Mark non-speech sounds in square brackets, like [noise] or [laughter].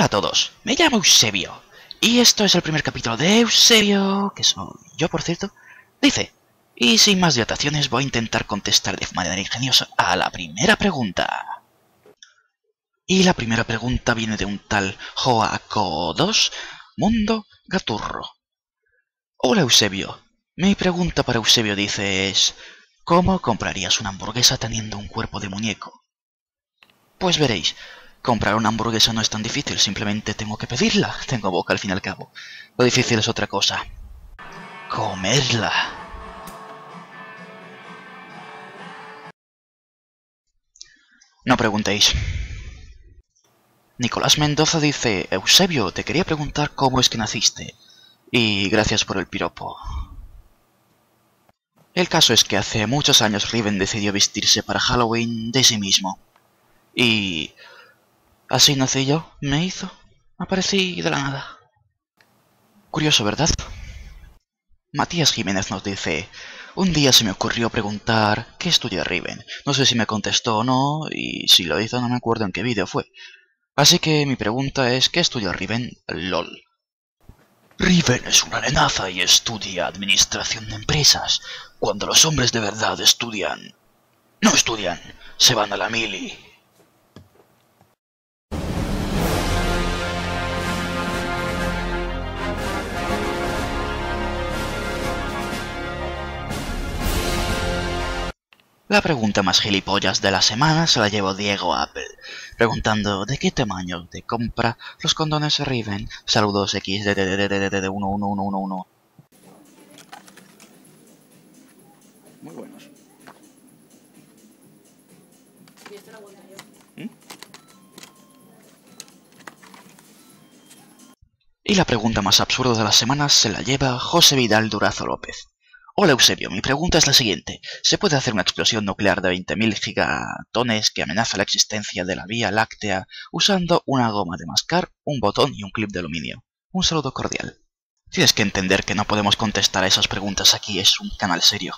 Hola a todos, me llamo Eusebio, y esto es el primer capítulo de Eusebio, que soy yo por cierto, dice, y sin más dilataciones voy a intentar contestar de manera ingeniosa a la primera pregunta. Y la primera pregunta viene de un tal Joaco 2, Mundo Gaturro. Hola Eusebio, mi pregunta para Eusebio dice es, ¿cómo comprarías una hamburguesa teniendo un cuerpo de muñeco? Pues veréis, Comprar una hamburguesa no es tan difícil, simplemente tengo que pedirla. [laughs] Tengo boca al fin y al cabo. Lo difícil es otra cosa. Comerla. No preguntéis. Nicolás Mendoza dice, Eusebio, te quería preguntar cómo es que naciste. Y gracias por el piropo. El caso es que hace muchos años Riven decidió vestirse para Halloween de sí mismo. Y Así nací yo, me hizo. Aparecí de la nada. Curioso, ¿verdad? Matías Jiménez nos dice, un día se me ocurrió preguntar qué estudia Riven. No sé si me contestó o no, y si lo hizo no me acuerdo en qué vídeo fue. Así que mi pregunta es, ¿qué estudia Riven? LOL. Riven es una nenaza y estudia administración de empresas, cuando los hombres de verdad estudian... No estudian, se van a la mili. La pregunta más gilipollas de la semana se la llevó Diego Apple, preguntando de qué tamaño de compra los condones Riven. Saludos X de 11111. Muy buenos. Y la pregunta más absurda de la semana se la lleva José Vidal Durazo López. Hola Eusebio, mi pregunta es la siguiente. ¿Se puede hacer una explosión nuclear de 20.000 gigatones que amenaza la existencia de la Vía Láctea usando una goma de mascar, un botón y un clip de aluminio? Un saludo cordial. Tienes que entender que no podemos contestar a esas preguntas aquí, es un canal serio.